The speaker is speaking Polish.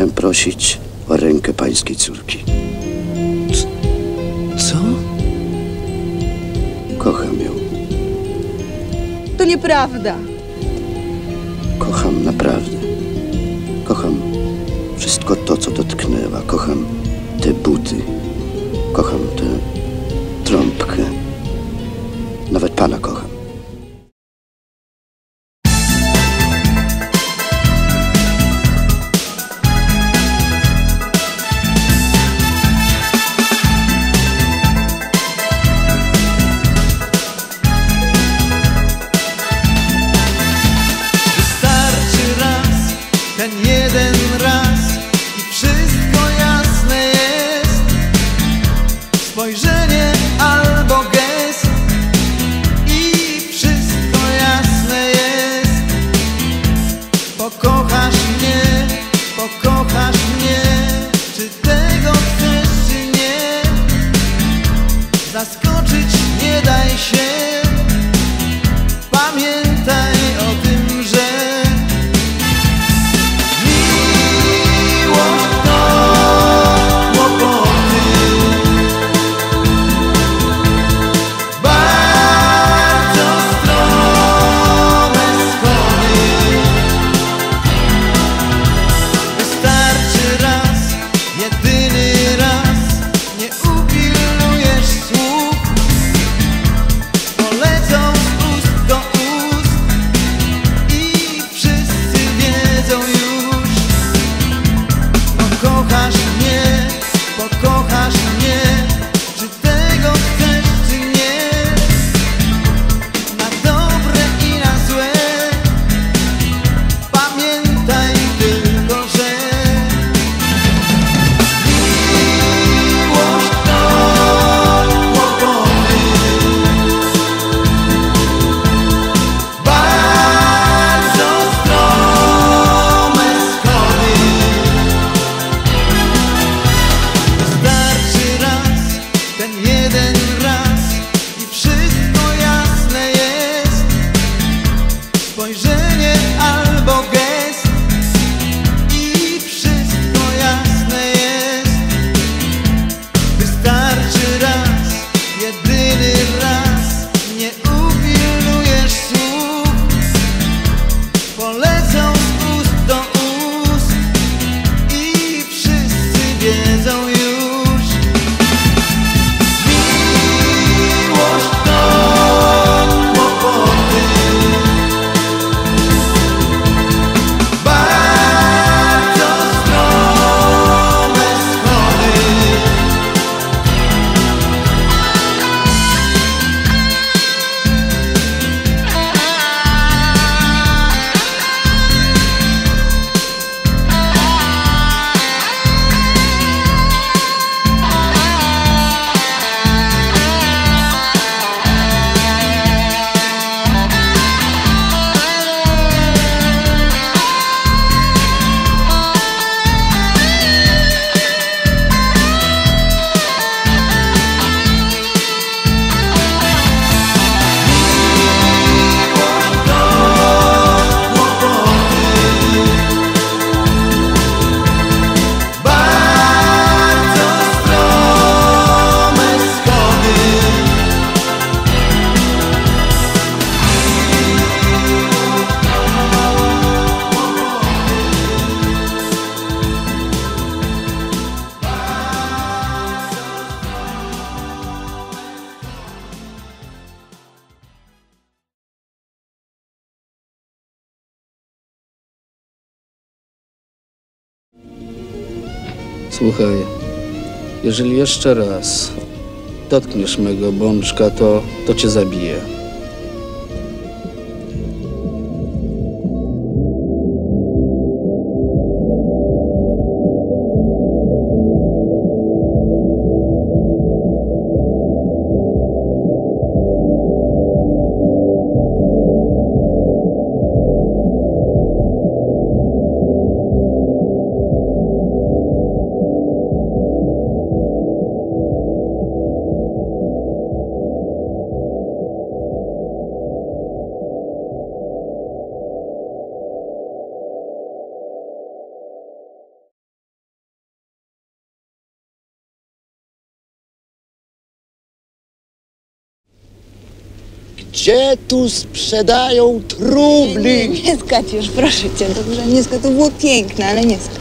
chciałem prosić o rękę pańskiej córki. C co? Kocham ją. To nieprawda. Kocham naprawdę. Kocham wszystko to, co dotknęła. Kocham te buty. Kocham tę trąbkę. Nawet pana kocham. foi Jesus. Słuchaj, jeżeli jeszcze raz dotkniesz mego bączka, to, to cię zabiję. Gdzie tu sprzedają trubli? Nie skacz już, proszę cię, dobrze, nie skacz, to było piękne, ale nie skacz.